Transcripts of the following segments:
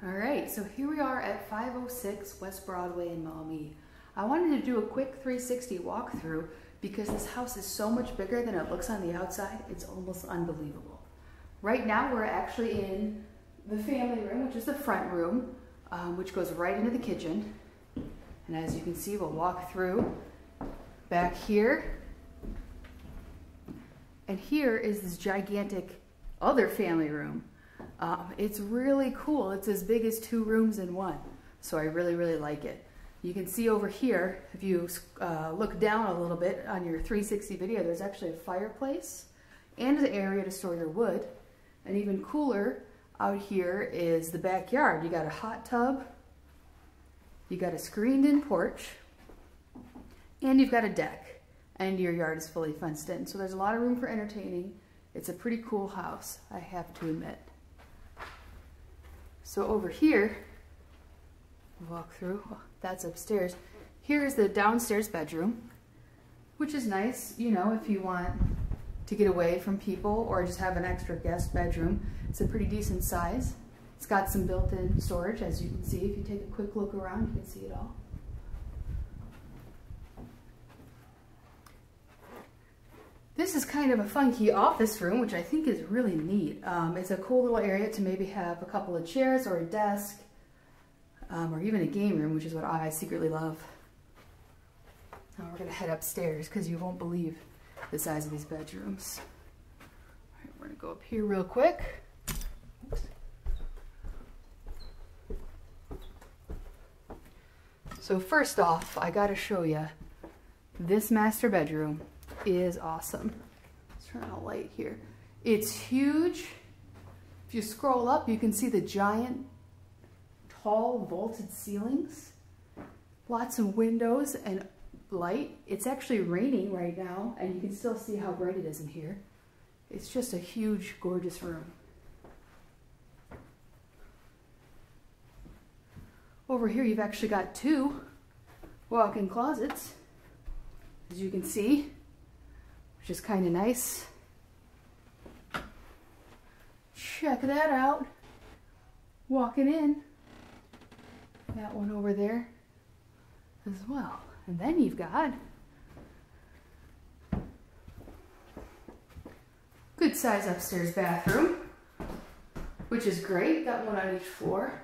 All right, so here we are at 506 West Broadway in Maumee. I wanted to do a quick 360 walkthrough because this house is so much bigger than it looks on the outside. It's almost unbelievable. Right now we're actually in the family room, which is the front room, um, which goes right into the kitchen. And as you can see, we'll walk through back here. And here is this gigantic other family room. Um, it's really cool. It's as big as two rooms in one. So I really, really like it. You can see over here, if you uh, look down a little bit on your 360 video, there's actually a fireplace and an area to store your wood. And even cooler out here is the backyard. You got a hot tub, you got a screened in porch, and you've got a deck. And your yard is fully fenced in. So there's a lot of room for entertaining. It's a pretty cool house, I have to admit. So over here, walk through, that's upstairs. Here is the downstairs bedroom, which is nice, you know, if you want to get away from people or just have an extra guest bedroom. It's a pretty decent size. It's got some built-in storage, as you can see. If you take a quick look around, you can see it all. This is kind of a funky office room, which I think is really neat. Um, it's a cool little area to maybe have a couple of chairs or a desk, um, or even a game room, which is what I secretly love. Now we're gonna head upstairs because you won't believe the size of these bedrooms. All right, we're gonna go up here real quick. Oops. So first off, I gotta show you this master bedroom is awesome. Let's turn on a light here. It's huge. If you scroll up, you can see the giant, tall, vaulted ceilings. Lots of windows and light. It's actually raining right now, and you can still see how bright it is in here. It's just a huge, gorgeous room. Over here, you've actually got two walk-in closets, as you can see which is kind of nice. Check that out. Walking in. That one over there as well. And then you've got good size upstairs bathroom, which is great. Got one on each floor.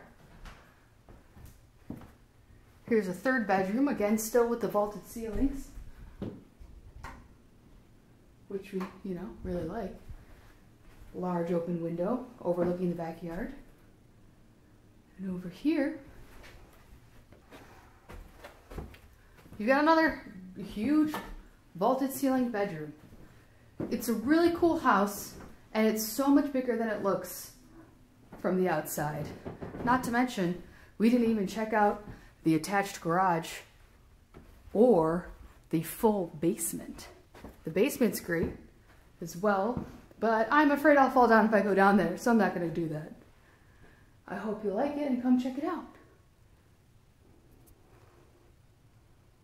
Here's a third bedroom, again, still with the vaulted ceilings which we, you know, really like. Large open window overlooking the backyard. And over here, you've got another huge vaulted ceiling bedroom. It's a really cool house and it's so much bigger than it looks from the outside. Not to mention, we didn't even check out the attached garage or the full basement. The basement's great as well, but I'm afraid I'll fall down if I go down there, so I'm not going to do that. I hope you like it and come check it out.